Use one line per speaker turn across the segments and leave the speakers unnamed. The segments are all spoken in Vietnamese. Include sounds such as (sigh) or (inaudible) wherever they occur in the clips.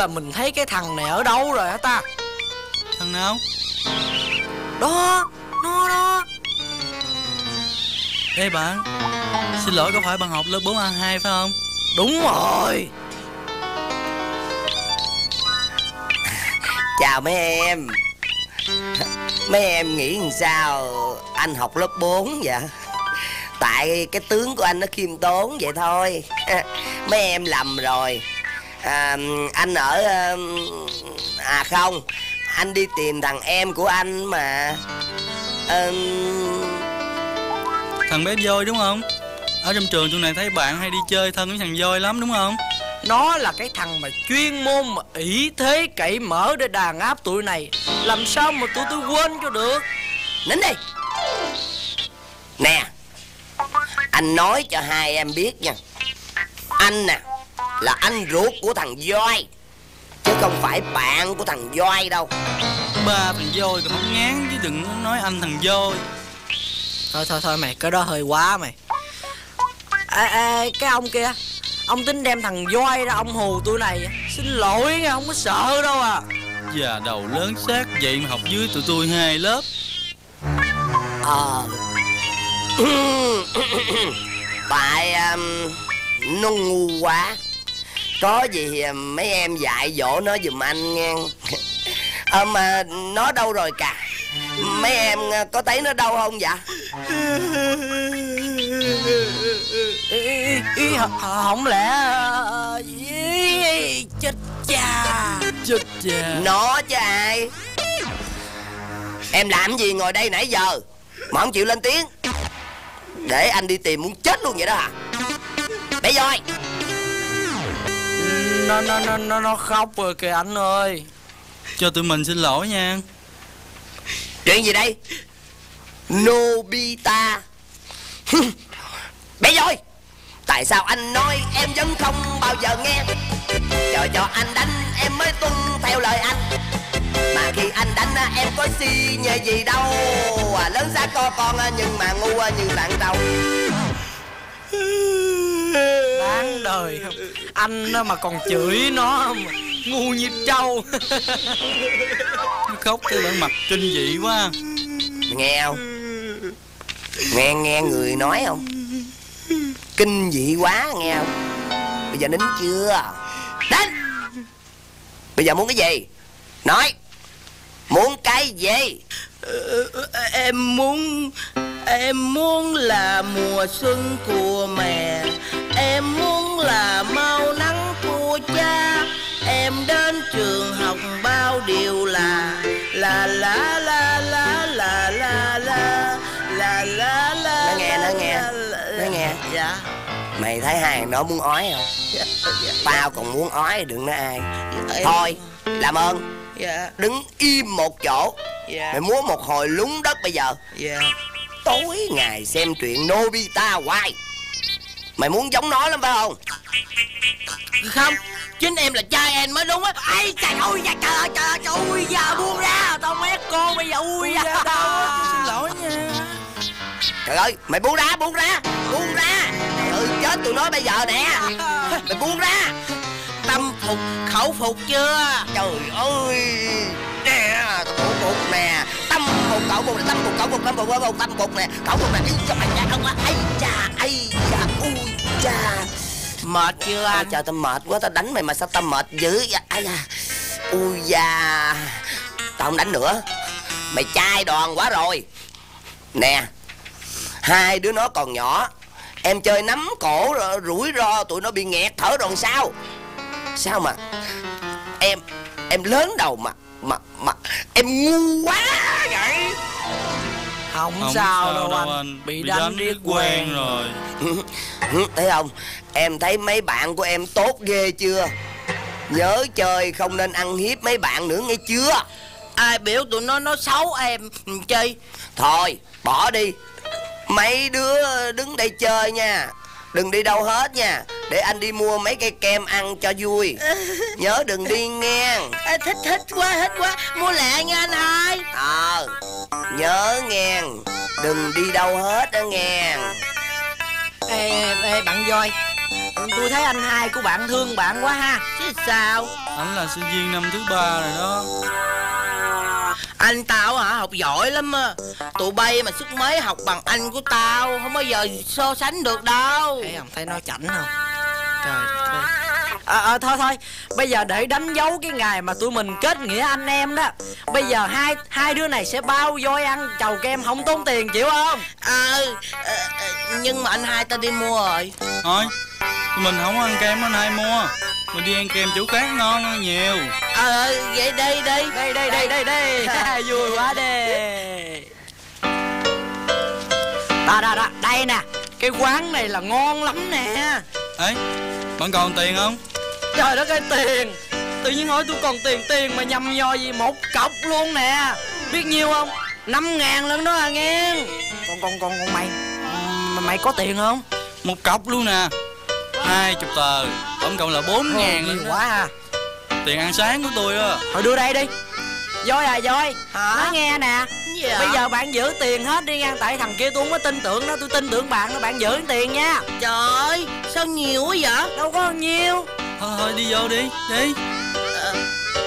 là mình thấy cái thằng này ở đâu rồi hả ta?
Thằng nào?
Đó Nó đó.
Ê bạn Xin lỗi có phải bạn học lớp 4A2 phải không?
Đúng rồi.
Chào mấy em. Mấy em nghĩ làm sao Anh học lớp 4 vậy? Tại cái tướng của anh nó khiêm tốn vậy thôi. (laughs) Mấy em lầm rồi à, Anh ở À không Anh đi tìm thằng em của anh mà. À,
Thằng bé voi đúng không? Ở trong trường tụi này thấy bạn hay đi chơi thân với thằng voi lắm đúng không?
Nó là cái thằng mà chuyên môn mà ỷ thế cậy mở để đàn áp tụi này. Làm sao mà tụi tôi quên cho được?
Nín đi. Nè Anh nói cho hai em biết nha. Anh nè Là anh ruột của thằng voi. Chứ không phải bạn của thằng voi đâu.
Ba thằng voi còn không ngán chứ đừng nói anh thằng voi.
Thôi thôi thôi mày cái đó hơi quá mày. À, à, Cái ông kia Ông tính đem thằng voi ra ông hù tôi này. Xin lỗi nha không có sợ đâu à.
Già đầu lớn xác vậy mà học dưới tụi tôi hai lớp.
Ờ. (coughs) Tại um, Nó ngu quá Có gì mấy em dạy dỗ nó giùm anh nghe (laughs) Ờ mà nó đâu rồi cả Mấy em uh, có thấy nó đâu không dạ
ý, ý, Không lẽ ý, Chết cha.
Chết cha.
Nó chứ ai? Em làm gì ngồi đây nãy giờ? Mà không chịu lên tiếng. Để anh đi tìm muốn chết luôn vậy đó hả? Để voi
Nó nó nó nó, nó khóc rồi kìa anh ơi.
Cho tụi mình xin lỗi nha.
Chuyện gì đây? Nobita. (laughs) Bé voi Tại sao anh nói em vẫn không bao giờ nghe? Chờ cho anh đánh em mới tuân theo lời anh. Mà khi anh đánh em có si nhờ gì đâu. À, Lớn xác co con nhưng mà ngu như bạn đâu
đời không? Anh đó mà còn chửi nó Ngu như trâu. (laughs)
Khóc cái bản mặt kinh dị quá.
Nghe không? Nghe nghe người nói không? Kinh dị quá nghe không? Bây giờ nín chưa? Đến! Bây giờ muốn cái gì? Nói! Muốn cái gì?
Em muốn Em muốn là mùa xuân của mẹ Em muốn là mau nắng của cha Em đến trường học bao điều là La la la la la la la La la la
Nó nghe, nó nghe, nó nghe.
Dạ
Mày thấy hai thằng đó muốn ói không
Dạ, dạ,
Tao còn muốn ói đừng nói ai Thôi làm ơn
Dạ
Đứng im một chỗ
Dạ
Mày múa một hồi lúng đất bây giờ
Dạ
Tối ngày xem truyện Nobita hoài Mày muốn giống nó lắm phải không?
Không Chính em là trai em mới đúng á. Ây trời ơi dạ trời ơi trời ơi trời ơi dạ buông ra Tao mét con bây giờ ui dạ
Xin lỗi nha.
Trời ơi mày buông ra buông ra Buông ra. Trời ơi chết tụi nó bây giờ nè. Mày buông ra.
Tâm phục khẩu phục chưa?
Trời ơi. Nè Khẩu phục nè năm một cậu một năm một cậu một năm một cậu một năm một nè. Cậu một nè Ý cho mày nha, không á ai cha ai cha Ui cha
Mệt chưa anh?
Trời, tao mệt quá, Tao đánh mày mà sao tao mệt dữ vậy? Ai da. Ui da. Tao không đánh nữa. Mày chai đòn quá rồi. Nè, Hai đứa nó còn nhỏ. Em chơi nắm cổ rồi rủi ro, Tụi nó bị nghẹt, thở rồi sao? Sao mà Em Em lớn đầu mà. Mà Mà Em ngu quá vậy.
Không,
Không
sao, đâu, anh. Bị, đánh, riết quen.
rồi. (laughs)
Thấy không? Em thấy mấy bạn của em tốt ghê chưa? Nhớ chơi không nên ăn hiếp mấy bạn nữa nghe chưa?
Ai biểu tụi nó nó xấu em chơi.
Thôi bỏ đi. Mấy đứa đứng đây chơi nha Đừng đi đâu hết nha Để anh đi mua mấy cây kem ăn cho vui. (laughs) Nhớ đừng đi nghe
à, Thích thích quá thích quá. Mua lẹ nha anh hai
Ờ Nhớ nghe Đừng đi đâu hết đó nghe
Ê, ê bạn voi. Tôi thấy anh hai của bạn thương bạn quá ha.
Chứ sao?
Ảnh là sinh viên năm thứ ba rồi đó.
Anh tao học giỏi lắm á. Tụi bay mà sức mấy học bằng anh của tao Không bao giờ so sánh được đâu.
Thấy không? Thấy nó chảnh không? Trời ơi à, à, thôi thôi. Bây giờ để đánh dấu cái ngày mà tụi mình kết nghĩa anh em đó. Bây giờ hai hai đứa này sẽ bao voi ăn chầu kem không tốn tiền chịu không?
Ờ ờ, Nhưng mà anh hai tao đi mua rồi.
Thôi Tụi mình không ăn kem anh hai mua. Mình đi ăn kem chỗ khác ngon hơn nhiều.
Ờ vậy đây đây.
Đây đây đây đây đây. (laughs) Vui quá đi. (laughs) Đó đó đó. Đây nè. Cái quán này là ngon lắm nè.
Ấy Bạn còn tiền không?
Trời đất ơi tiền. Tự nhiên hỏi tôi còn tiền tiền mà nhầm nhò gì một cọc luôn nè. Biết nhiêu không? Năm ngàn lần đó à nghe. Còn còn còn còn mày. Mà mày có tiền không?
Một cọc luôn nè hai chục tờ. Tổng cộng là bốn ngàn
nhiều
luôn
quá à
Tiền ăn sáng của tôi á.
Thôi đưa đây đi. Voi à voi.
Hả?
nói nghe nè.
Dạ.
bây giờ bạn giữ tiền hết đi nha. Tại thằng kia tôi không có tin tưởng nó tôi tin tưởng bạn nó bạn giữ tiền nha.
Trời ơi sao nhiều quá vậy?
Đâu có nhiêu
Thôi thôi đi vô đi. Đi.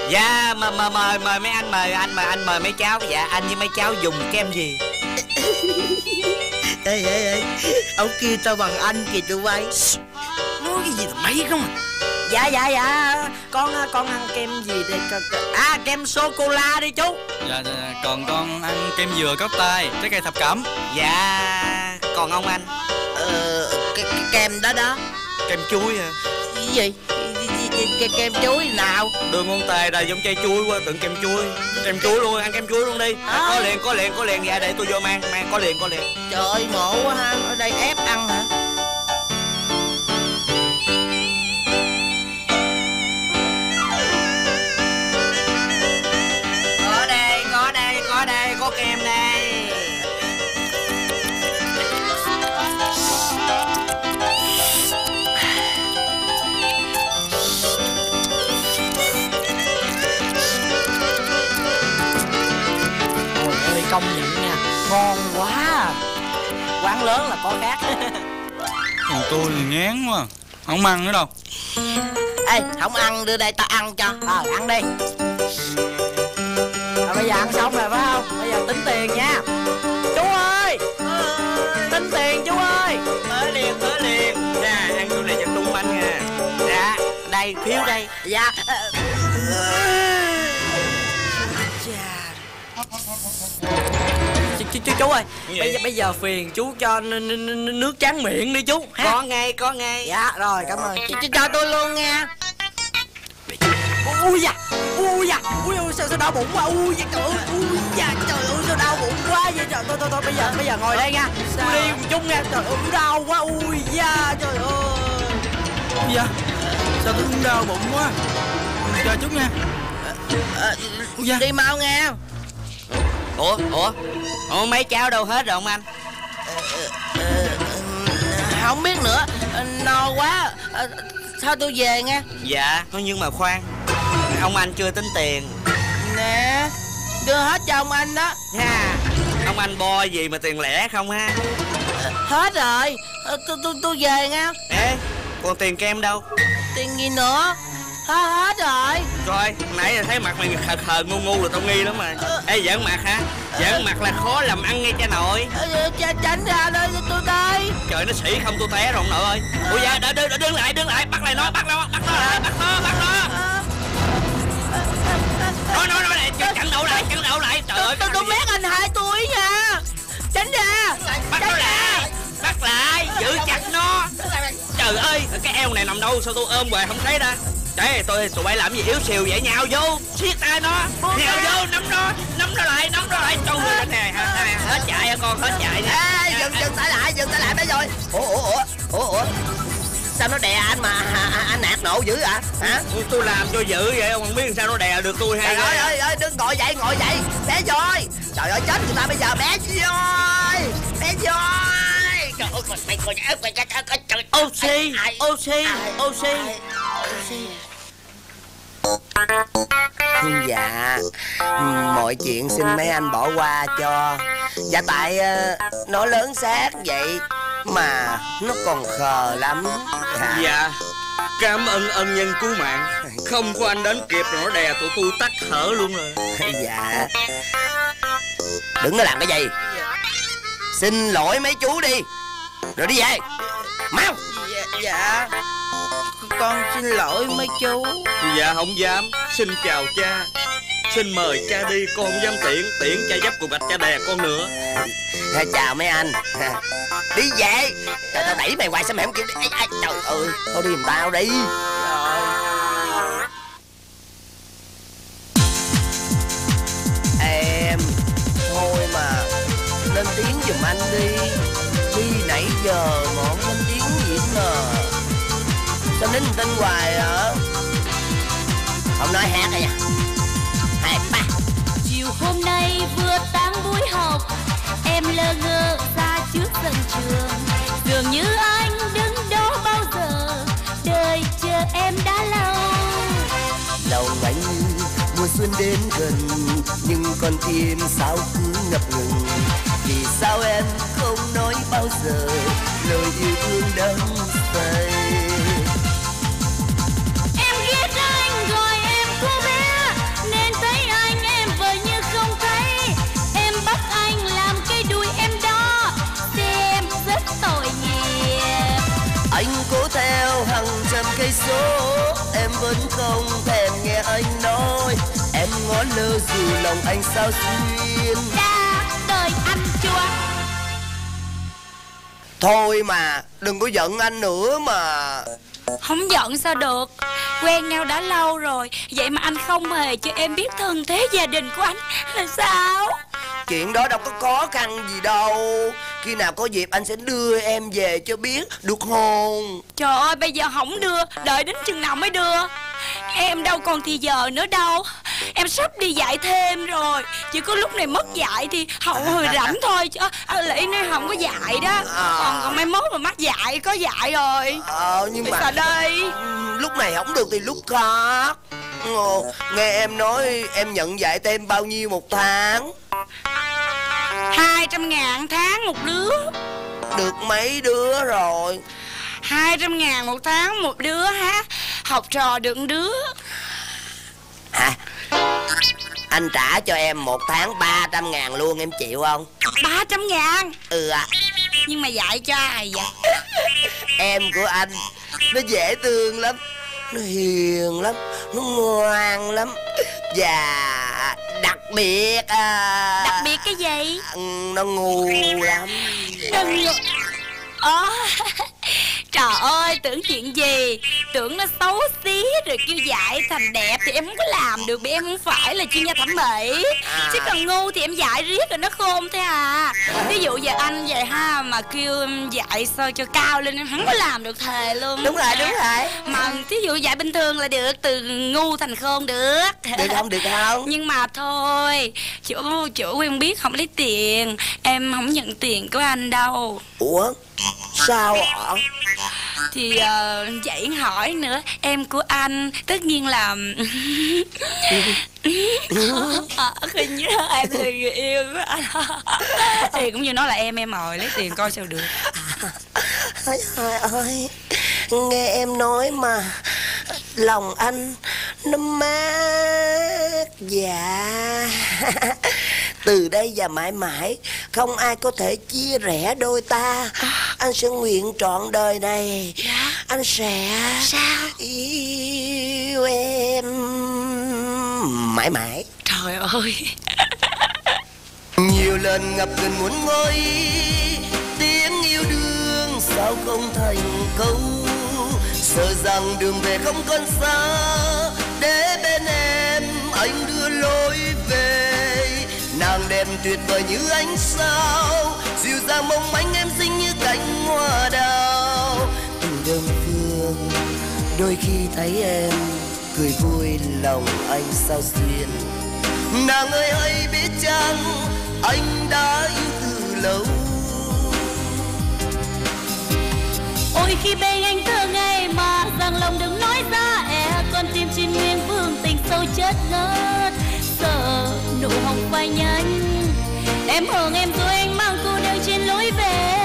Dạ mà mà mời mời mấy anh mời anh mời anh mời mấy cháu. Dạ anh với mấy cháu dùng kem gì? (laughs)
Ê ê ê. Ông kia tao bằng anh kìa tụi bay
cái gì tụi mấy không à? Dạ dạ dạ. Con con ăn kem gì con- à kem sô cô la đi chú.
Dạ, dạ, dạ. còn con ăn kem dừa cốc tay trái cây thập cẩm.
Dạ. Còn ông anh?
Ờ cái, cái kem đó đó.
Kem chuối à
Cái gì? Cái- kem chuối nào?
Đường ngón tay đây giống chai chuối quá tưởng kem chuối. Kem chuối luôn ăn kem chuối luôn đi.
À.
có liền có liền có liền. Dạ để tôi vô mang mang. Có liền có liền.
Trời ơi ngộ quá ha. Ở đây ép ăn hả
công nhận nha. Ngon quá. À. Quán lớn là có khác. (laughs)
Còn tôi thì ngán quá. Không ăn nữa đâu.
Ê không ăn đưa đây tao ăn cho.
Ờ ăn đi. À, Bây giờ ăn xong rồi phải không? Bây giờ tính tiền nha. Chú ơi! Tính tiền chú ơi!
Tới liền tới liền. Nè ăn chỗ này cho tung banh nha dạ đây phiếu đây.
Dạ (laughs)
chú, chú, chú, chú ơi bây giờ, bây giờ phiền chú cho nước tráng miệng đi chú ha?
Có ngay có ngay.
Dạ rồi cảm ơn.
Cho, cho, cho tôi luôn nha.
Ui da Ui da Ui ui sao, sao đau bụng quá Ui da trời ơi Ui da trời ơi sao đau bụng quá vậy? Trời Thôi thôi thôi bây giờ bây giờ ngồi đây nha.
Sao?
Tôi đi chút nha. Trời ơi đau quá Ui da trời ơi.
Dạ sao tôi cũng đau bụng quá? Chờ chút nha.
Ờ,
Dạ.
Đi mau nghe
ủa ủa? Ủa mấy cháu đâu hết rồi ông anh?
Không biết nữa. No quá. Sao tôi về nghe
dạ nhưng mà khoan. Ông anh chưa tính tiền.
Nè Đưa hết cho ông anh đó.
Ha ông anh bo gì mà tiền lẻ không ha?
Hết rồi. Tôi tôi tôi về nghe
ê còn tiền kem đâu?
Tiền gì nữa Hết, hết rồi.
Rồi nãy giờ thấy mặt mày khờ khờ ngu ngu là tao nghi lắm mà. Ê giỡn mặt hả? Giỡn mặt là khó làm ăn nghe cha nội.
Ờ, Cha tránh ra đây cho tôi đây
trời nó sĩ không tôi té rồi ông nội ơi. Ủa dạ đ- đ- đứng lại đứng lại. Bắt lại nó bắt nó bắt nó lại bắt nó bắt nó. Nó nó nó lại chặn đầu lại chặn đầu lại. Trời ơi
Tôi tôi biết anh hai tôi nha. Tránh ra.
Bắt nó lại bắt lại giữ chặt nó. Trời ơi cái eo này nằm đâu sao tôi ôm hoài không thấy ta Đấy, tôi tụi bay làm gì yếu xìu vậy? Nhào vô. Siết tay nó? Nhào vô nắm nó nắm nó lại nắm nó lại. Trâu người nè nè, hết chạy hả con hết chạy nè.
Ê, dừng dừng tay lại dừng tay lại bé rồi. Ủa ủa ủa ủa ủa. Sao nó đè anh mà à, à, anh nạt nộ dữ ạ hả?
Tôi làm cho dữ vậy không biết sao nó đè được tôi hay
trời ơi ơi đừng ngồi dậy ngồi dậy. Bé rồi trời ơi chết người ta bây giờ bé rồi bé rồi trời ơi mày còn trời.
Oxy oxy oxy
Phương dạ. Mọi chuyện xin mấy anh bỏ qua cho. Dạ tại ờ, nó lớn xác vậy Mà nó còn khờ lắm.
Dạ. Cảm ơn ân nhân cứu mạng. Không có anh đến kịp rồi nó đè tụi tôi tắt thở luôn rồi.
Dạ. Đừng có làm cái gì. Xin lỗi mấy chú đi. Rồi đi về. Mau.
Dạ, dạ Con xin lỗi mấy chú.
Dạ không dám. Xin chào cha. Xin mời cha đi con không dám tiễn Tiễn cha dấp của bạch cha đè con nữa.
À, Chào mấy anh. (laughs) Đi về. Tao đẩy mày hoài sao mày không kêu đi? Trời ơi Thôi đi giùm tao đi tin hoài hả Không nói hát rồi Hai ba.
Chiều hôm nay vừa tan buổi học em lơ ngơ ra trước sân trường. Dường như anh đứng đó bao giờ đợi chờ em đã lâu.
Lòng anh mùa xuân đến gần nhưng con tim sao cứ ngập ngừng. Vì sao em không nói bao giờ lời yêu thương đắm say số em vẫn không thèm nghe anh nói. Em ngó lơ dù lòng anh sao xuyên.
Đã đời anh chua
thôi mà đừng có giận anh nữa mà.
Không giận sao được. Quen nhau đã lâu rồi Vậy mà anh không hề cho em biết thân thế gia đình của anh Là sao
chuyện đó đâu có khó khăn gì đâu. Khi nào có dịp anh sẽ đưa em về cho biết, được không?
Trời ơi, bây giờ không đưa, Đợi đến chừng nào mới đưa. Em đâu còn thì giờ nữa đâu. Em sắp đi dạy thêm rồi. Chỉ có lúc này mất dạy thì hậu hồi rảnh (laughs) thôi. Chứ à, Lĩ nó không có dạy đó. Còn còn mai mốt mà mắc dạy có dạy rồi.
Ờ nhưng mà
đây?
Ừm, lúc này không được thì lúc khác. Ồ, nghe em nói em nhận dạy thêm bao nhiêu một tháng?
Hai trăm ngàn tháng một đứa.
Được mấy đứa rồi?
Hai trăm ngàn một tháng một đứa hả? Học trò được đứa.
Hả anh trả cho em một tháng 300 ngàn luôn em chịu không?
Ba trăm ngàn?
Ừ ạ.
Nhưng mà dạy cho ai vậy?
Em của anh nó dễ thương lắm nó hiền lắm nó ngoan lắm. Và đặc biệt à,
Đặc biệt cái gì?
nó ngu lắm.
Đừng Ờ Trời ơi tưởng chuyện gì? Tưởng nó xấu xí Rồi kêu dạy thành đẹp Thì em không có làm được Vì em không phải là chuyên gia thẩm mỹ. Chứ còn ngu thì em dạy riết rồi nó khôn thế à. Ví dụ giờ anh vậy ha Mà kêu em dạy sao cho cao lên Em không có làm được thề luôn.
Đúng rồi đúng rồi.
Mà thí dụ dạy bình thường là được Từ ngu thành khôn được.
Được không được không?
Nhưng mà thôi Chỗ chỗ em biết không lấy tiền Em không nhận tiền của anh đâu.
Ủa sao ạ?
Thì uh, vậy hỏi nữa Em của anh Tất nhiên là à, (laughs) (laughs) Hình như em là người yêu của anh. Thì cũng như nói là em em mời lấy tiền coi sao được.
Ôi trời ơi Nghe em nói mà Lòng anh Nó mát Dạ Từ đây và mãi mãi Không ai có thể chia rẽ đôi ta. Anh sẽ nguyện trọn đời này. Anh sẽ
Sao?
Yêu em Mãi mãi.
Trời ơi.
Nhiều lần ngập ngừng muốn ngồi tiếng yêu đương sao không thành câu. Sợ rằng đường về không còn xa để bên em anh đưa lối về đẹp tuyệt vời như ánh sao. Dịu dàng mong manh em xinh như cánh hoa đào. Từ đơn phương, đôi khi thấy em cười vui lòng anh sao duyên. Nàng ơi, hãy biết chăng anh đã yêu từ lâu.
Ôi, khi bên anh thơ ngày mà rằng lòng đừng nói ra e con tim trên nguyên vương tình sâu chết ngất sợ nụ hồng phai nhanh em hờn em rồi anh mang cô đơn trên lối về.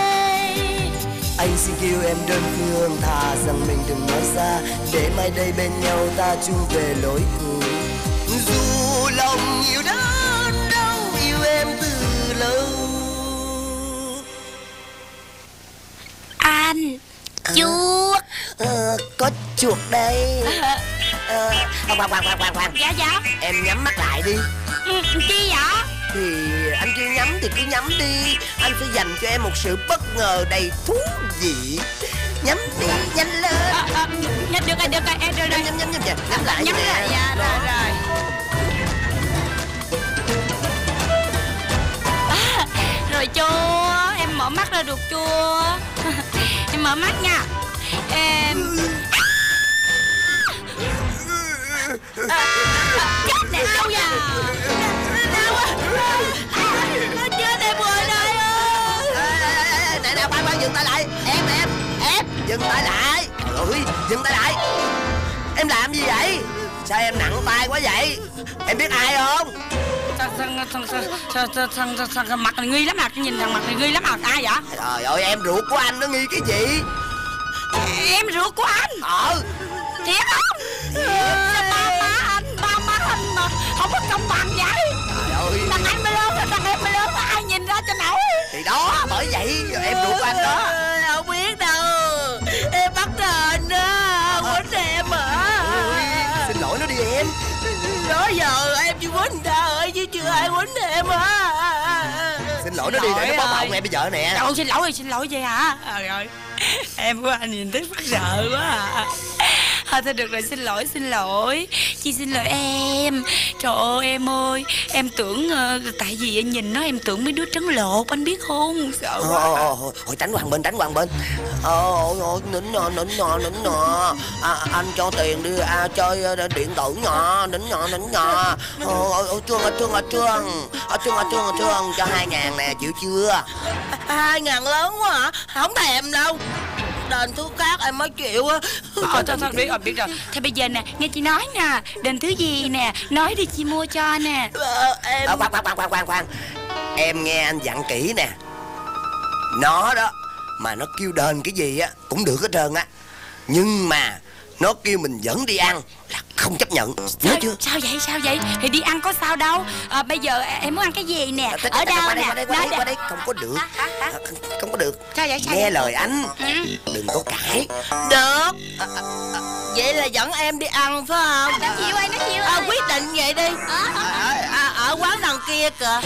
Anh xin kêu em đơn phương thà rằng mình đừng nói xa. Để mai đây bên nhau ta chung về lối cũ. Dù lòng yêu đớn đau yêu em từ lâu.
Anh Chuột.
Ờ, có chuột đây. (laughs) Ờ, khoan khoan khoan khoan khoan
Dạ dạ.
Em nhắm mắt lại đi.
Ừ, Chi vậy
thì anh kêu nhắm thì cứ nhắm đi. Anh sẽ dành cho em một sự bất ngờ đầy thú vị. Nhắm đi nhanh lên.
À, à, Được rồi được rồi em rồi rồi.
Nhắm nhắm nhắm nhắm nhắm lại
Nhắm
nè.
lại dạ rồi rồi. à, Rồi chưa? Em mở mắt ra được chưa? (laughs) Em mở mắt nha. Em (laughs) à, à, Chết nè đâu vậy nó chết em rồi này ơi
nè nè khoan khoan dừng tay lại em em em dừng tay lại ơi dừng tay lại em làm gì vậy sao em nặng tay quá vậy em biết ai không
thằng thằng thằng thằng thằng thằng mặt này nghi lắm à nhìn thằng mặt này nghi lắm à ai vậy
trời ơi em ruột của anh nó nghi cái gì
em ruột của anh
ờ
thiệt không ba má anh ba má anh mà không có công bằng vậy ra cho nổi
thì đó bởi vậy em ruột anh đó.
Không biết đâu. Em bắt đền đó Quýnh em hả?
Xin lỗi nó đi em.
Đó giờ em chỉ quýnh người ta ơi Chứ chưa ai quýnh em hả?
Xin lỗi nó đi để nó bóp bọng em bây giờ nè.
ơi, xin lỗi xin lỗi vậy hả? Trời ơi em của anh nhìn thấy phát sợ quá à Thôi thôi được rồi xin lỗi xin lỗi. Chị xin lỗi em. Trời ơi em ơi Em tưởng ờ, Tại vì em nhìn nó em tưởng mấy đứa trấn lột Anh biết không? Sợ
Ồ,
quá.
ồ, ồ, ôi tránh một bên tránh một bên. Ồ ồ nín nhỏ nín nhỏ nín nhỏ à, anh cho tiền đi à, chơi ờ, điện tử nhỏ nín nhỏ nín nhỏ ồ ồ, ồ trương à trương à trương. À trương à trương à trương cho hai ngàn nè chịu chưa?
Hai ngàn lớn quá hả? Không thèm đâu Đền thứ khác em mới chịu á.
Ờ thôi thôi biết rồi biết rồi. Thôi bây giờ nè nghe chị nói nè Đền thứ gì nè Nói đi chị mua cho nè.
Ờ, Em
khoan khoan khoan khoan khoan khoan. Em nghe anh dặn kỹ nè. Nó đó mà nó kêu đền cái gì á cũng được hết trơn á. Nhưng mà nó kêu mình dẫn đi ăn là không chấp nhận. Nhớ chưa?
sao vậy? Sao vậy? Thì đi ăn có sao đâu. À, Bây giờ em muốn ăn cái gì nè?
Tới-
Ở đâu nè?
qua đây, qua đây, qua đây. Không có được. Không có được.
Sao vậy? Sao
nghe lời anh.
Ừ.
đừng có cãi.
Được. À, à, à, Vậy là dẫn em đi ăn phải không?
Nói chịu ơi nói chịu
à, Quyết định vậy đi. À, à, Ở quán đằng kia kìa.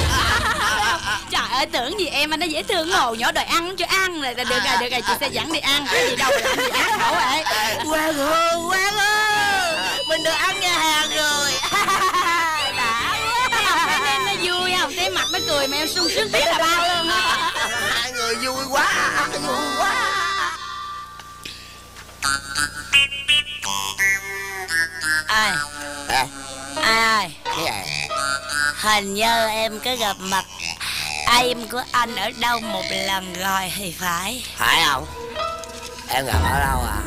Trời ơi tưởng gì em anh nó dễ thương ngồi nhỏ đòi ăn cho ăn. Rồi được rồi được rồi chị sẽ dẫn đi ăn. Cái gì đâu mà làm gì ăn khổ vậy
Quang ơi Quang ơi Mình được ăn nhà hàng rồi. (laughs)
Đã quá. Nên nó vui không? Thấy mặt nó cười mà em sung sướng biết là bao luôn á.
Hai người vui quá vui quá.
Ai? Ai?
Này
Hình như em có gặp mặt Em của anh ở đâu một lần rồi thì phải.
Phải không? Em gặp ở đâu à?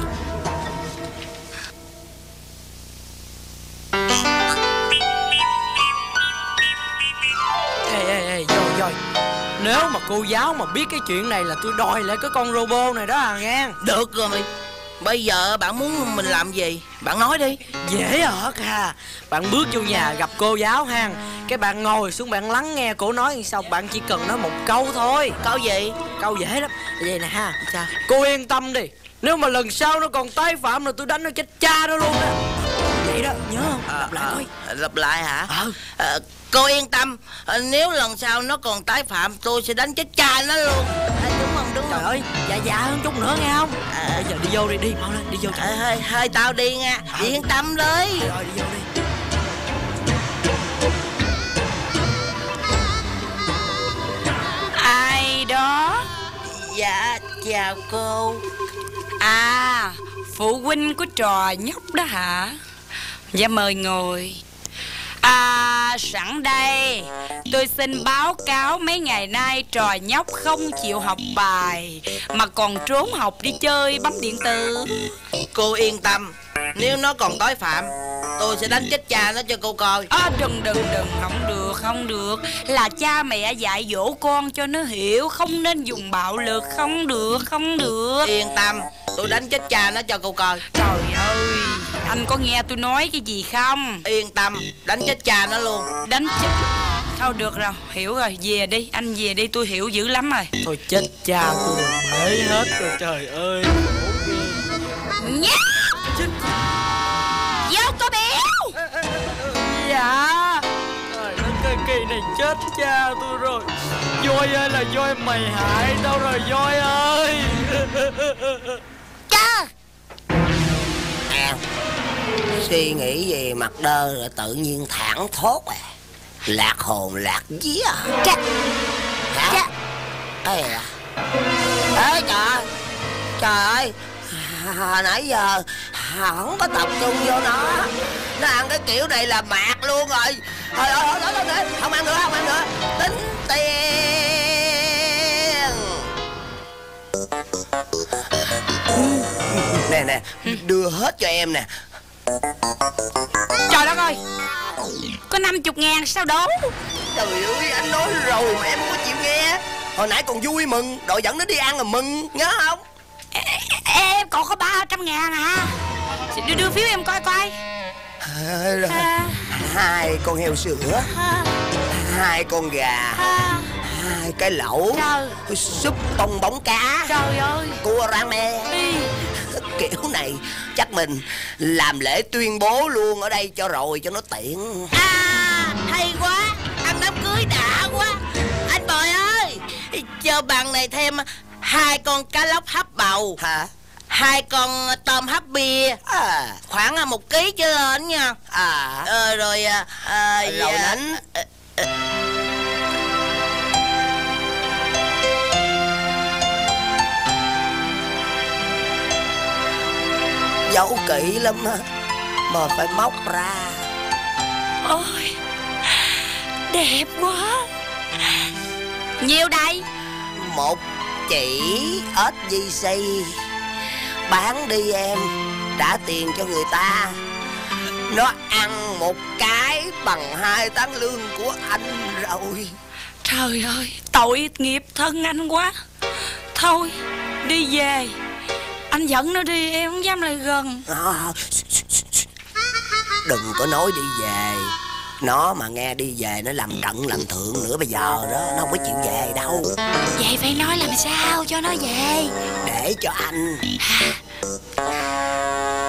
Ê ê ê rồi rồi nếu mà cô giáo mà biết cái chuyện này là tôi đòi lại cái con robot này đó à nghe.
Được rồi Bây giờ bạn muốn mình làm gì? Bạn nói đi.
Dễ ợt à bạn bước vô nhà gặp cô giáo ha cái bạn ngồi xuống bạn lắng nghe cổ nói xong bạn chỉ cần nói một câu thôi.
Câu gì?
Câu dễ lắm. Vậy nè ha
Sao?
Cô yên tâm đi. Nếu mà lần sau nó còn tái phạm là tôi đánh nó chết cha nó luôn đó vậy đó nhớ không? Lặp lại coi.
à, Lặp lại hả?
Ờ.
À, Cô yên tâm. À, Nếu lần sau nó còn tái phạm Tôi sẽ đánh chết cha nó luôn. À, Đúng không đúng
trời
không?
ơi. Dạ dạ hơn chút nữa nghe không?
À.
bây giờ đi vô đi đi mau lên đi vô
à, hơi, hơi tao đi nha. Yên tâm đi.
Rồi đi vô đi.
Ai đó?
Dạ chào cô.
À phụ huynh của trò nhóc đó hả dạ mời ngồi. À sẵn đây. Tôi xin báo cáo mấy ngày nay trò nhóc không chịu học bài Mà còn trốn học đi chơi bấm điện tử.
Cô yên tâm Nếu nó còn tái phạm Tôi sẽ đánh chết cha nó cho cô coi.
À, đừng đừng đừng không được không được. Là cha mẹ dạy dỗ con cho nó hiểu không nên dùng bạo lực không được không được.
Yên tâm Tôi đánh chết cha nó cho cô coi.
Trời ơi anh có nghe tôi nói cái gì không?
Yên tâm Đánh chết cha nó luôn.
Đánh chết thôi được rồi hiểu rồi về đi. Anh về đi tôi hiểu dữ lắm rồi.
Thôi chết cha tôi rồi. Hết rồi trời ơi.
Nhá vô có béo!
Dạ. Trời đất ơi kỳ này chết cha tôi rồi. Voi ơi là voi mày hại tao rồi voi ơi.
cha (laughs)
Em Suy nghĩ gì mặt đơ là tự nhiên thẳng thốt à. Lạc hồn lạc vía à.
Cha
Hả?
cha
Ê à Ê trời. Trời ơi. Hồi nãy giờ không có tập trung vô nó. Nó ăn cái kiểu này là mạt luôn rồi. Thôi thôi thôi, thôi, thôi, Không ăn nữa không ăn nữa. Tính tiền Nè nè Đưa hết cho em nè.
Trời đất ơi có 50 ngàn sao đố
Trời ơi anh nói rồi mà em không có chịu nghe. Hồi nãy còn vui mừng Đội dẫn nó đi ăn là mừng Nhớ không?
Em còn có 300 ngàn à? Đưa, đưa phiếu em coi coi.
À,
à,
Hai con heo sữa.
À,
Hai con gà.
À,
Hai cái lẩu.
Trời.
Súp bông bóng cá.
Trời ơi.
Cua rame
Ý,
Kiểu này chắc mình làm lễ tuyên bố luôn ở đây cho rồi cho nó tiện.
À hay quá. Ăn đám cưới đã quá. Anh bồi ơi Cho bằng này thêm Hai con cá lóc hấp bầu.
Hả?
Hai con tôm hấp bia.
À,
Khoảng à, một ký trở lên nha.
À.
Ờ, Rồi à, à,
Lẩu
dạ,
nánh.
ờ,
Giấu kỹ lắm á Mà phải móc ra.
Ôi đẹp quá. Nhiều đây?
Một chỉ SGC Bán đi em Trả tiền cho người ta. Nó ăn một cái bằng hai tháng lương của anh rồi.
Trời ơi tội nghiệp thân anh quá. Thôi đi về anh dẫn nó đi em không dám lại gần.
À, Đừng có nói đi về. Nó mà nghe đi về Nó làm trận làm thượng nữa bây giờ đó. Nó không có chịu về đâu.
Vậy phải nói làm sao cho nó về?
Để cho anh.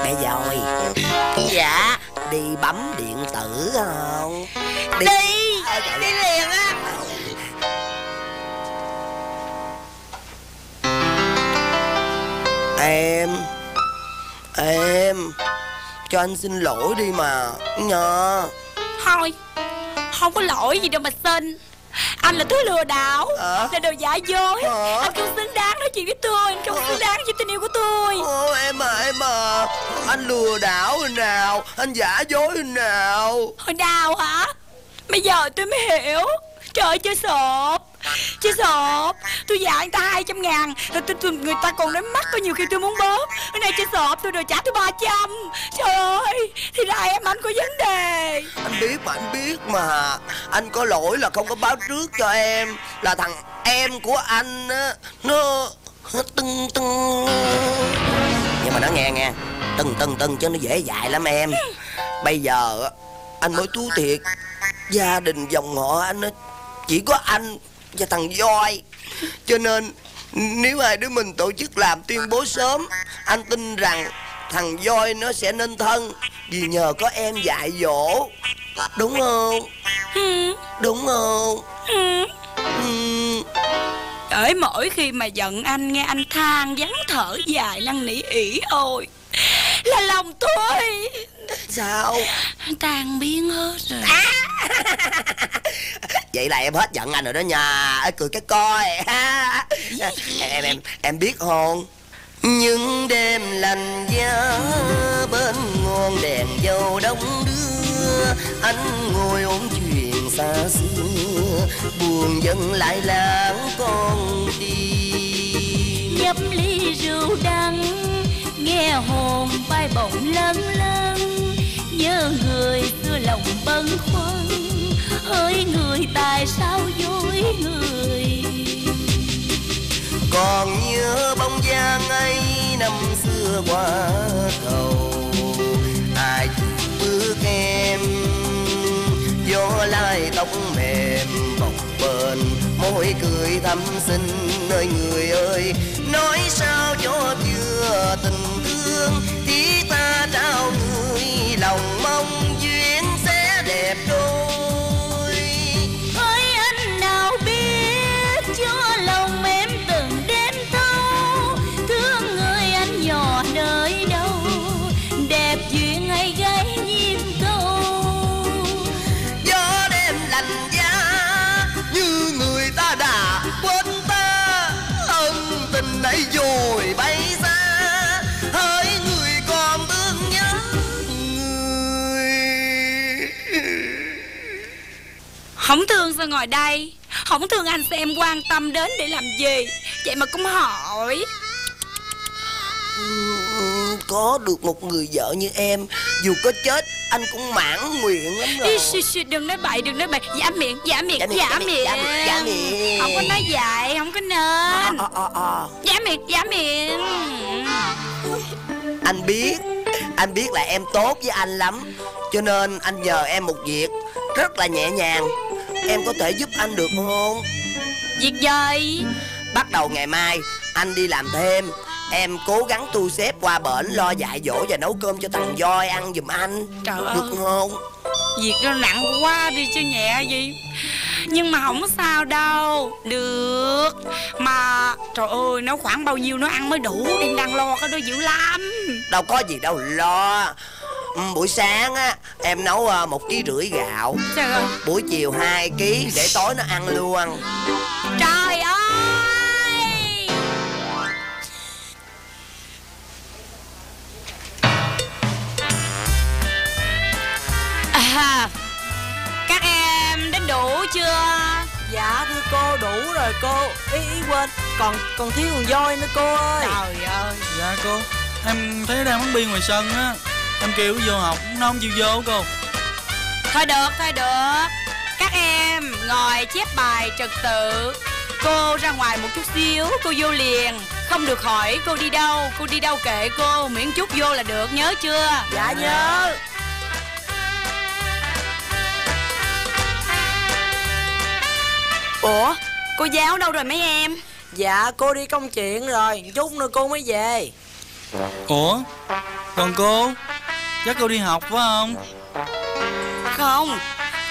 Để rồi.
Dạ.
Đi bấm điện tử không?
Đi.
Ờ, trời
Đi liền
Em Em Cho anh xin lỗi đi mà Nha
thôi không có lỗi gì đâu mà xin. Anh là thứ lừa đảo
Hả?
là đồ giả dối
Hả?
anh không xứng đáng nói chuyện với tôi anh không xứng đáng với tình yêu của tôi.
Ô, em à em à. Anh lừa đảo hồi nào? Anh giả dối hồi nào?
Hồi nào hả? Bây giờ tôi mới hiểu trời chơi sộp. Chơi sộp. Tôi dạ người ta 200 ngàn. Rồi tôi, tôi, người ta còn nói mắc có nhiều khi tôi muốn bóp. Bữa nay chơi sộp tôi rồi trả tôi 300 trời ơi thì ra em anh có vấn đề.
Anh biết mà anh biết mà. Anh có lỗi là không có báo trước cho em. Là thằng em của anh á. Nó tưng tưng. Nhưng mà nó nghe nghe. Tưng tưng tưng chứ nó dễ dạy lắm em. Bây giờ anh mới thú thiệt. Gia đình dòng họ anh á chỉ có anh và thằng voi Cho nên nếu hai đứa mình tổ chức làm tuyên bố sớm Anh tin rằng thằng voi nó sẽ nên thân Vì nhờ có em dạy dỗ Đúng không?
ừ,
Đúng không?
ừ.
Ừ.
Bởi mỗi khi mà giận anh nghe anh than vắng thở dài năn nỉ ỉ ôi Là lòng tôi.
Sao?
tan biến hết rồi.
Vậy là em hết giận anh rồi đó nha. Ê, Cười cái coi. Em em em biết không? Những đêm lành giá Bên ngọn đèn dầu đông đưa Anh ngồi ôm chuyện xa xưa Buồn dần lại lãng con tim.
Nhấp ly rượu đắng Nghe hồn bay bổng lâng lâng, nhớ người xưa lòng bâng khuâng. Hỡi người tại sao dối người?
Còn nhớ bóng dáng ấy năm xưa qua cầu, ai bước em, gió lai tóc mềm bồng bền. Môi cười thắm xinh nơi người ơi, nói sao cho chưa tình thương tí ta trao người lòng
Không thương sao ngồi đây? Không thương anh xem quan tâm đến để làm gì? Vậy mà cũng hỏi.
Ừ, có được một người vợ như em dù có chết anh cũng mãn nguyện lắm rồi.
Ý, xì, Đừng nói bậy, đừng nói bậy. Giả miệng, giả miệng,
Giả miệng,
giả
miệng, giả miệng, giả miệng.
Không có nói vậy, không có nên.
Ờ, ờ, ờ.
Giả miệng, giả miệng.
Anh biết anh biết là em tốt với anh lắm. Cho nên anh nhờ em một việc rất là nhẹ nhàng em có thể giúp anh được không?
Việc gì?
Bắt đầu ngày mai anh đi làm thêm. Em cố gắng tu xếp qua bển lo dạy dỗ và nấu cơm cho thằng voi ăn giùm anh.
Trời ơi.
Được không?
Việc nó nặng quá đi chứ nhẹ gì. Nhưng mà không sao đâu. Được. Mà trời ơi nó khoảng bao nhiêu nó ăn mới đủ. Em đang lo cái đó dữ lắm.
Đâu có gì đâu lo Buổi sáng á em nấu ờ, một ký rưỡi gạo.
Trời ơi
Buổi chiều 2 ký để tối nó ăn luôn.
Trời ơi! À, Các em đến đủ chưa?
Dạ thưa cô đủ rồi cô. Ý, ý quên Còn còn thiếu con voi nữa cô ơi.
Trời ơi.
Dạ cô Em thấy đang bắn bi ngoài sân á Em kêu vô học Nó không chịu vô cô.
Thôi được, thôi được. Các em ngồi chép bài trật tự. Cô ra ngoài một chút xíu Cô vô liền. Không được hỏi cô đi đâu Cô đi đâu kệ cô Miễn chút vô là được nhớ chưa?
Dạ nhớ.
Ủa cô giáo đâu rồi mấy em?
Dạ cô đi công chuyện rồi Chút nữa cô mới về.
Ủa Còn cô Chắc cô đi học phải không?
Không.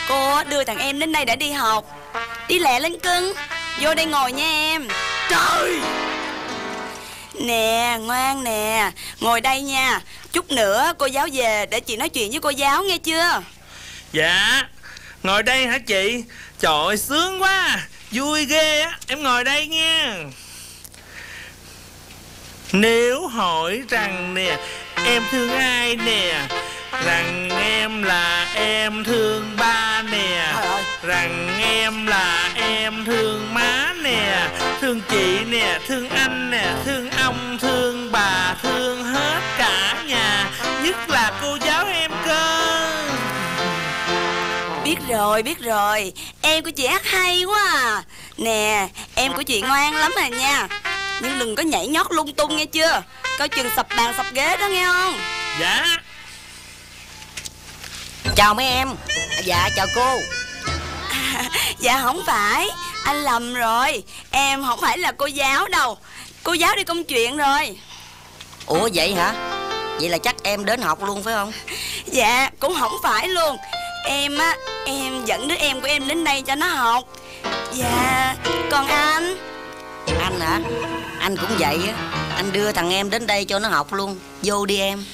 Cô đưa thằng em đến đây để đi học. Đi lẹ lên cưng. Vô đây ngồi nha em.
Trời!
Nè ngoan nè. Ngồi đây nha. Chút nữa cô giáo về để chị nói chuyện với cô giáo nghe chưa?
Dạ. Ngồi đây hả chị? Trời ơi sướng quá. Vui ghê á. Em ngồi đây nha. Nếu hỏi rằng nè Em thương ai nè? Rằng em là em thương ba nè. Rằng em là em thương má nè. Thương chị nè Thương anh nè. Thương ông Thương bà Thương hết cả nhà. Nhất là cô giáo em cơ.
Biết rồi biết rồi. Em của chị hát hay quá à. Nè em của chị ngoan lắm à nha Nhưng đừng có nhảy nhót lung tung nghe chưa? Coi chừng sập bàn sập ghế đó nghe không?
Dạ.
Chào mấy em. Dạ chào cô. (laughs)
Dạ không phải. Anh lầm rồi. Em không phải là cô giáo đâu. Cô giáo đi công chuyện rồi.
Ủa vậy hả? Vậy là chắc em đến học luôn phải không? (laughs)
Dạ cũng không phải luôn. Em á Em dẫn đứa em của em đến đây cho nó học. Dạ Còn anh
Anh hả Anh cũng vậy á. Anh đưa thằng em đến đây cho nó học luôn. Vô đi em.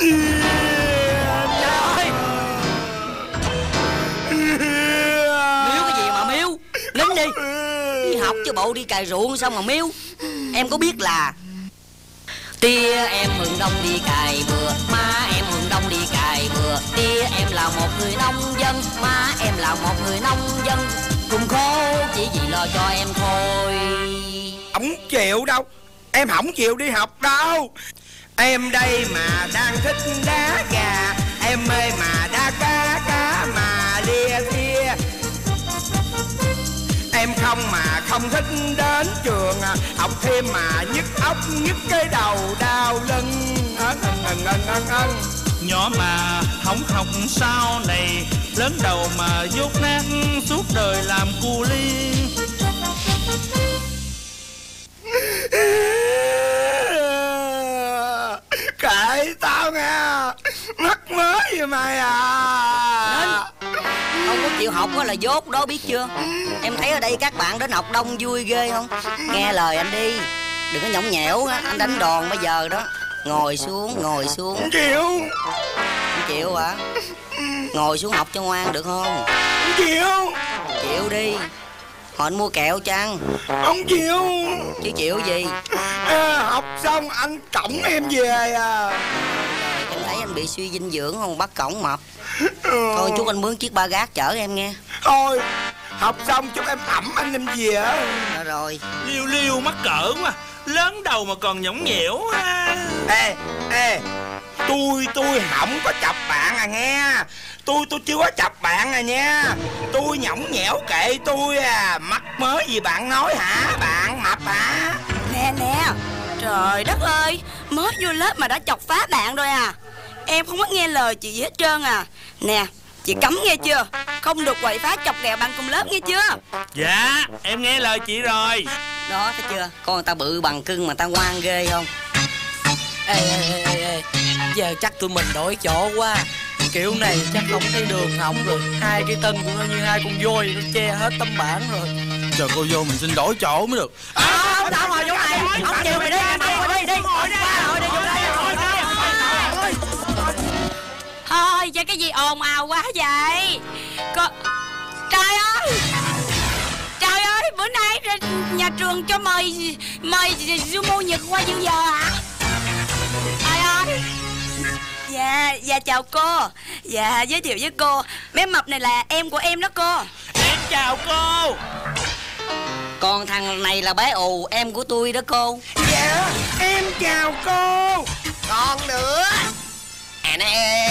Miếu cái gì mà miếu? Lính đi. Đi học chứ bộ đi cày ruộng sao mà miếu? Em có biết là Tia em mừng đông đi cày bừa Má em mừng đông đi cày bừa. Tia em là một người nông dân Má em là một người nông dân. Cùng khô chỉ vì lo cho em thôi
không chịu đâu. Em không chịu đi học đâu. Em đây mà đang thích đá gà. Em ơi mà đa cá cá mà lia thia Em không mà không thích đến trường. Học thêm mà nhức óc, nhức cái đầu đau lưng.
Nhỏ mà không học sau này. Lớn đầu mà dốt nát, Suốt đời làm cu ly. (laughs)
Kệ tao nghe. Mắc mới vậy mày à.
Không có chịu học á là dốt đó biết chưa? Em thấy ở đây các bạn đến học đông vui ghê không? Nghe lời anh đi. Đừng có nhõng nhẽo á Anh đánh đòn bây giờ đó. Ngồi xuống ngồi xuống.
Chịu.
Không chịu hả? Ngồi xuống học cho ngoan được không
Chịu.
Chịu đi Họ anh mua kẹo chăng?
Không chịu.
Chứ chịu gì?
À, Học xong anh cổng em về à.
Em thấy anh bị suy dinh dưỡng không? Bắt cổng mập. Thôi chút anh mướn chiếc ba gác chở em nghe.
Thôi Học xong chúc em ẩm anh em về. Á
Đó rồi.
Liêu liêu mắc cỡ quá. Lớn đầu mà còn nhõng nhẽo à.
Ê Ê Tôi tôi không có chọc bạn à nghe. Tôi tôi chưa có chọc bạn à nha. Tôi nhõng nhẽo kệ tôi à. Mắc mới gì bạn nói hả? Bạn mập hả?
Nè nè. Trời đất ơi. Mới vô lớp mà đã chọc phá bạn rồi à. Em không có nghe lời chị gì hết trơn à. Nè Chị cấm nghe chưa? Không được quậy phá chọc ghẹo bạn cùng lớp nghe chưa?
Dạ em nghe lời chị rồi.
Đó thấy chưa? Con người ta bự bằng cưng mà ta ngoan ghê không?
Ê, ê, ê, ê. Giờ chắc tụi mình đổi chỗ quá. Kiểu này chắc không thấy đường hỏng rồi. Hai cái tân của nó như hai con voi nó che hết tấm bảng rồi.
Chờ cô vô mình xin đổi chỗ mới được.
À, không tao ngồi chỗ này. Không chịu mày đi mày ngồi đi đi. Qua ngồi đi vô đây ngồi đây.
Thôi chứ cái gì ồn ào quá vậy? Có... Trời ơi. Trời ơi bữa nay nhà trường cho mời Mời Sumo Nhật qua dự giờ hả? Trời ơi Dạ, dạ chào cô. Dạ, giới thiệu với cô. Bé mập này là em của em đó cô.
Em chào cô.
Còn thằng này là bé ù Em của tôi đó cô.
Dạ em chào cô.
Còn nữa. À nè.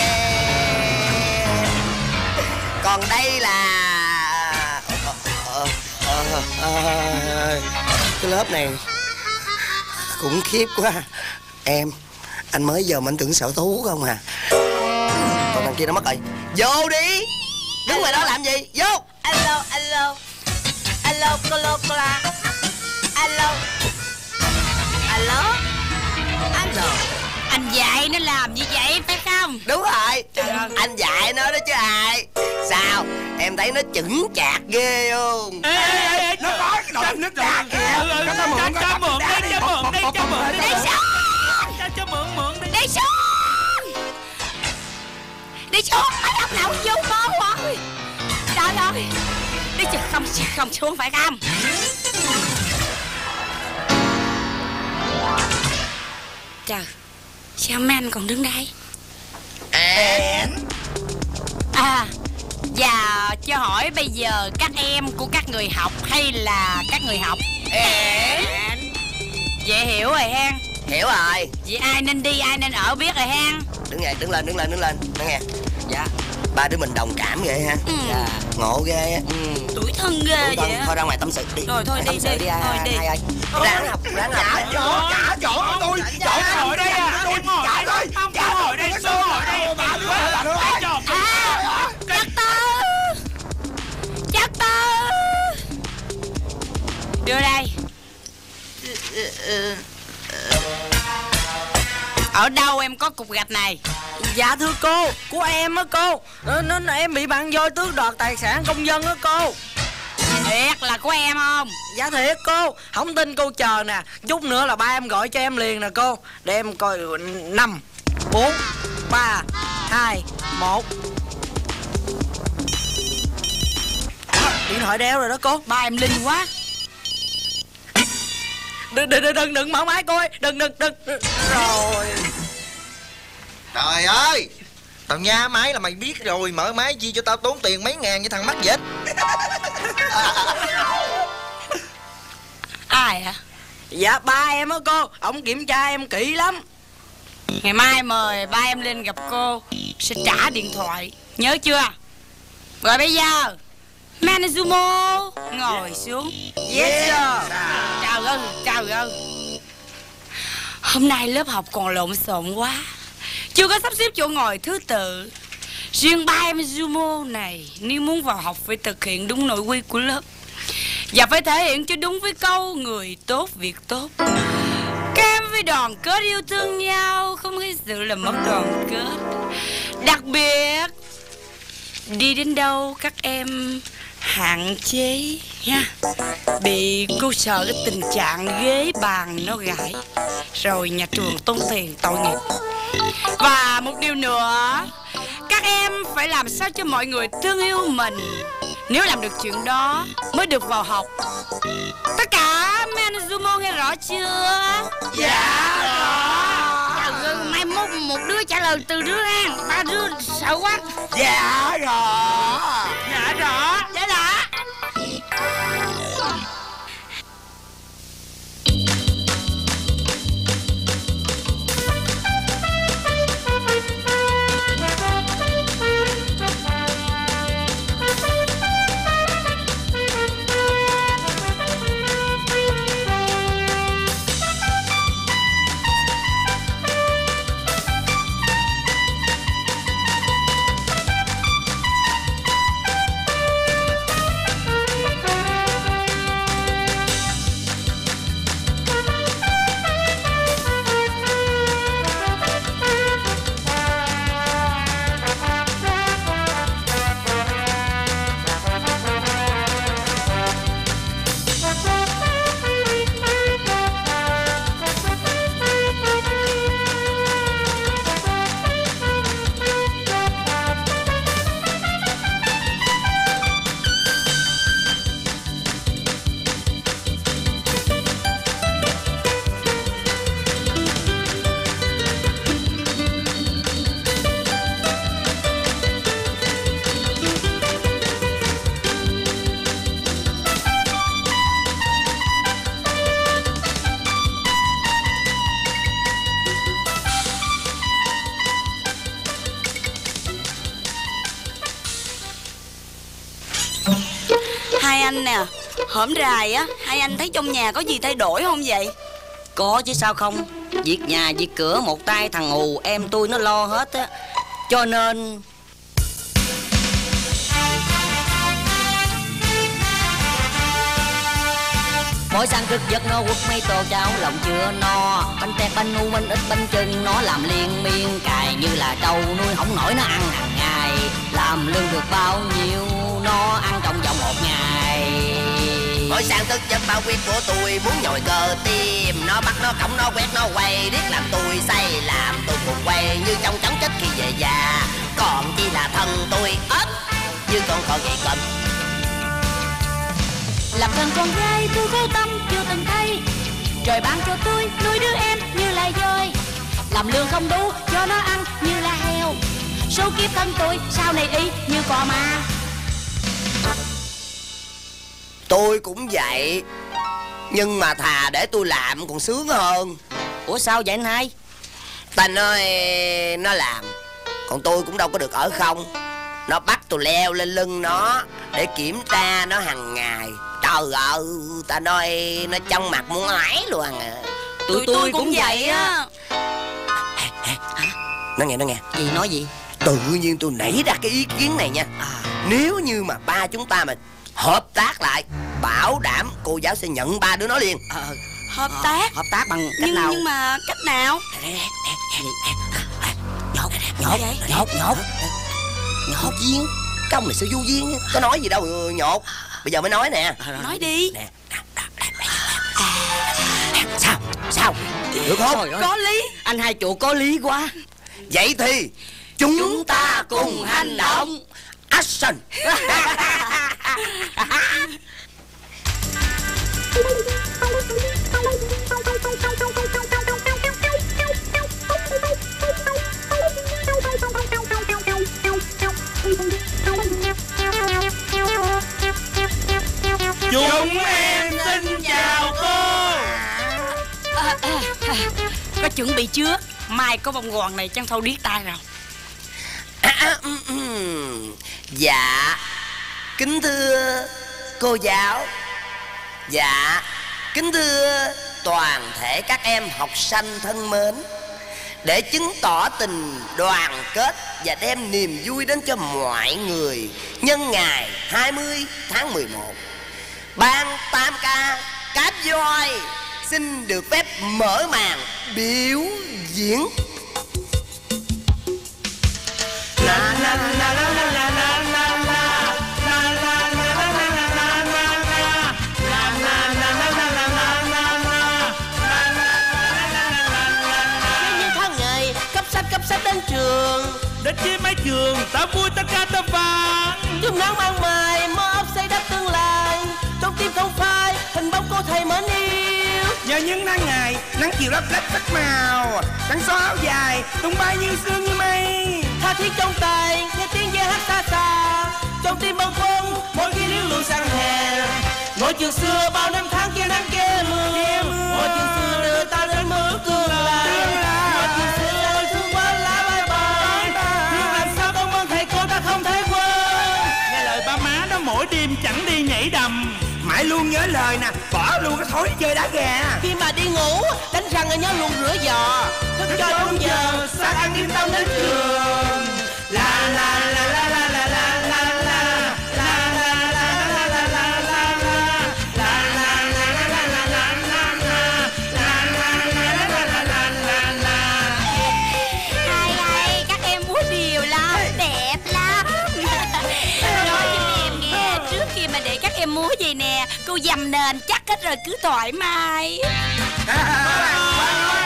Còn đây là Ờ, ờ, ờ, ờ, Cái lớp này Khủng khiếp quá. Em Anh mới giờ mà anh tưởng sợ thú không à Còn thằng kia nó mất rồi Vô đi Đứng ngoài đó làm gì Vô
Alo, alo Alo, cô lô, cô la Alo Alo Alo Anh dạy nó làm như vậy phải không
Đúng rồi Anh dạy nó đó chứ ai Sao Em thấy nó chững chạc ghê không
Ê ê ê
Nó có cái đội nước đá kìa Nó có mượn
Cho mượn đi cho mượn đi cho mượn đi mượn mượn đi.
Đi xuống. Đi xuống Mấy ông nào vô bố rồi Trời ơi. Đi chứ không không xuống phải không? Trời Sao mấy anh còn đứng đây? À Và cho hỏi bây giờ các em của các người học hay là các người học? Vậy hiểu rồi hen
Hiểu rồi.
Vậy ai nên đi ai nên ở biết rồi hen?
Đứng dậy đứng lên đứng lên đứng lên. Nói nghe.
Dạ.
Ba đứa mình đồng cảm vậy ha.
Ừ.
Dạ.
Ngộ ghê á.
Ừ.
Tuổi thân ghê
Đúng
vậy
không? Thôi ra ngoài tâm sự đi.
Rồi, thôi
Tâm
đi,
sự
đi,
đi ai,
thôi
ai,
đi.
ai ơi Ráng học ráng học.
Trả chỗ trả chỗ của tôi Chỗ
ngồi đây à Em ngồi đây
tôi
Không tôi ngồi đây tôi ngồi đây
Ba đứa bà đứa
À. Chắc tư Chắc tư Đưa đây Ở đâu em có cục gạch này?
Dạ thưa cô của em á cô. Nó, nó, nó- em bị bạn voi tước đoạt tài sản công dân á cô.
Thiệt là của em không?
Dạ thiệt cô không tin cô chờ nè. Chút nữa là ba em gọi cho em liền nè cô. Để em coi năm bốn ba hai một. Điện thoại đeo rồi đó cô.
Ba em linh quá
đừng đừng đừng đừng, đừng mở máy cô ơi đừng đừng đừng. Rồi.
Trời ơi. Tao nha máy là mày biết rồi Mở máy chi cho tao tốn tiền mấy ngàn như thằng mắc dịch (laughs)
Ai hả?
Dạ ba em á cô. Ổng kiểm tra em kỹ lắm.
Ngày mai mời ba em lên gặp cô Sẽ trả điện thoại. Nhớ chưa? Rồi bây giờ Manazumo. Ngồi xuống.
Yes sir.
Trời ơi trời ơi Hôm nay lớp học còn lộn xộn quá. Chưa có sắp xếp chỗ ngồi thứ tự. Riêng ba em Zumo này Nếu muốn vào học phải thực hiện đúng nội quy của lớp. Và phải thể hiện cho đúng với câu Người tốt việc tốt. Các em phải đoàn kết yêu thương nhau Không có sự là mất đoàn kết. Đặc biệt Đi đến đâu các em hạn chế nha Bị cô sợ cái tình trạng ghế bàn nó gãy Rồi nhà trường tốn tiền tội nghiệp. Và một điều nữa Các em phải làm sao cho mọi người thương yêu mình. Nếu làm được chuyện đó mới được vào học. Tất cả mấy anh Zumo nghe rõ chưa? Dạ rõ. Trời ơi, mai mốt một đứa trả lời từ đứa ăn Ba đứa sợ quá.
Dạ rõ.
Dạ rõ. Dạ rõ Hổm rài á, Hai anh thấy trong nhà có gì thay đổi không vậy?
Có chứ sao không? Việc nhà, việc cửa, một tay thằng hù Em tôi nó lo hết á. Cho nên Mỗi sáng thức giấc nó quất mấy tô cháo, lòng chưa no. Bánh tét, bánh nu, bánh ít, bánh chưng, Nó làm liên miên. Cài như là trâu Nuôi, không nổi nó ăn hàng ngày. Làm lương được bao nhiêu?
Mỗi sáng thức giấc bao quyết của tôi, muốn nhồi cơ tim. Nó bắt, nó cổng nó quét, nó quay Riết làm tôi say, làm tôi cùng quay. Như trong chóng chết khi về già, Còn chỉ là thân tôi ếch, Như con cò gậy cầm
Làm thân con gái tôi cố tâm chưa từng thấy. Trời ban cho tôi nuôi đứa em như là dơi Làm lương không đủ cho nó ăn như là heo. Số kiếp thân tôi, sau này y như cò ma.
Tôi cũng vậy. Nhưng mà thà để tôi làm còn sướng hơn.
Ủa sao vậy anh hai?
Ta nói nó làm. Còn tôi cũng đâu có được ở không. Nó bắt tôi leo lên lưng nó Để kiểm tra nó hàng ngày. Trời ơi Ta nói nó trong mặt muốn ái luôn à.
Tụi tôi cũng vậy á.
Nó nghe nó nghe.
Gì nói gì?
Tự nhiên tôi nảy ra cái ý kiến này nha.
À,
Nếu như mà ba chúng ta mà hợp tác lại Bảo đảm cô giáo sẽ nhận ba đứa nó liền.
Ờ,
Hợp tác?
Hợp tác bằng cách
nhưng,
nào?
nhưng mà cách nào?
Nhột
Nhột,
nhột nhột. Nhột viên. Công này sao vô viên Có nói gì đâu nhột. Bây giờ mới nói nè.
Nói đi.
Nè Sao Sao? Được không?
Có lý.
Anh hai chủ có lý quá.
Vậy thì Chúng ta cùng hành động Action.
Chúng em xin chào cô.
Có chuẩn bị trước mai có bông gòn này chăng thâu điếc tai rồi
Dạ. Kính thưa cô giáo. Dạ. Kính thưa toàn thể các em học sinh thân mến. Để chứng tỏ tình đoàn kết Và đem niềm vui đến cho mọi người, Nhân ngày 20 tháng 11 Ban 8K Cáp voi Xin được phép mở màn biểu diễn.
Như sách đến trường
Đến với mái trường ta vui ta ca ta vang
Chung nắng mang mài mơ ấp xây đắp tương lai. Trong tim không phai hình bóng cô thầy mến yêu.
Nhờ những nắng ngày Nắng chiều lấp lánh sắc màu. Trắng xóa áo dài Tung bay như sương như mây.
Tha thiết trong tay nghe tiếng ve hát xa xa. Trong tim bâng khuâng mỗi khi liếc lùi sang hè. Ngôi trường xưa bao năm
luôn nè. Bỏ luôn cái thói chơi đá gà
Khi mà đi ngủ, đánh răng nhớ luôn rửa giò. Thức cho đúng giờ, sáng ăn yên tâm đến trường. La la la.
Dầm nền chắc hết rồi cứ thoải mái.
à, (laughs)